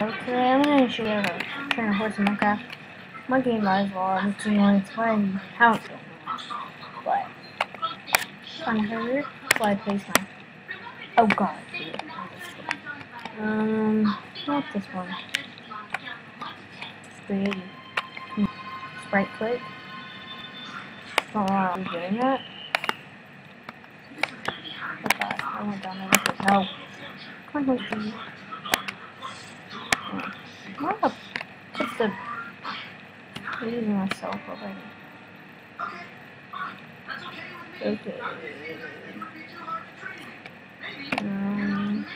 today I'm going to show you how to train a horse in Minecraft. My game as well, I'm continuing to play how to but kind of hurt, so I place my oh god, um, not this one. Create right click. Know how I'm doing that. Oh god, I went down there. No. Come on, What just the using myself already. Okay. Um,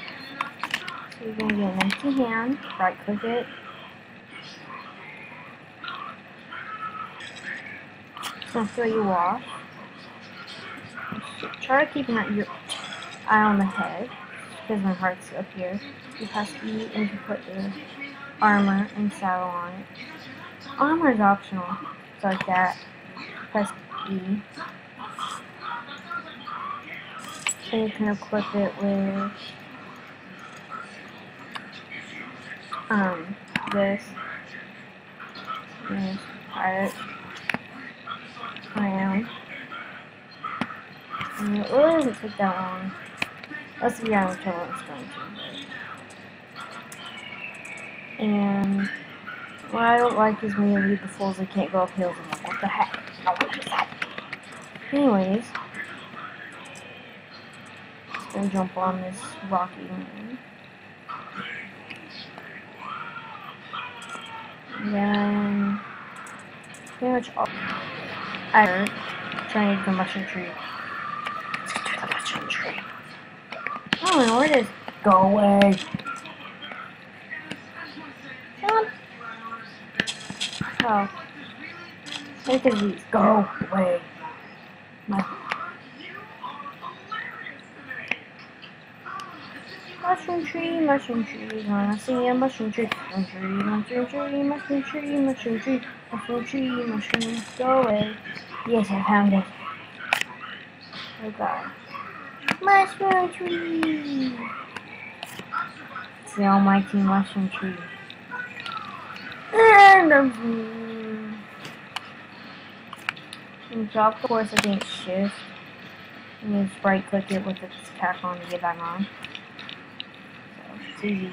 so you're gonna get an empty hand, right click it. It's gonna throw you off. Try to keep your eye on the head, because my heart's up here. You press E and you put your armor and saddle on it. Armor is optional. It's like that. Press E. And you can equip it with um this. And pirate around. And it really doesn't take that long. Let's how much it's going to. And what I don't like is when you read the fools they can't go up hills. Like, what the heck? I that. Anyways, just gonna jump on this rocky moon. Then pretty much all I trying to get the mushroom tree. Let's get to the mushroom tree. Don't where is. Go away. Oh. Take at least go away. My mushroom tree, mushroom tree, wanna see a mushroom tree, mushroom tree, mushroom tree, mushroom tree, mushroom tree, mushroom tree, mushroom, go away. Yes, I found it. Oh god. Mushroom tree! It's the almighty mushroom tree. And drop the horse against shift. And just right click it with its tack on to get back on. So it's easy.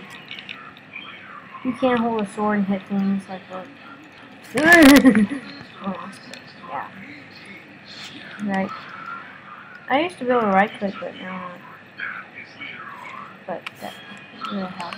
You can't hold a sword and hit things like that. yeah. Right. I used to be able to right click, but now. But that really helps.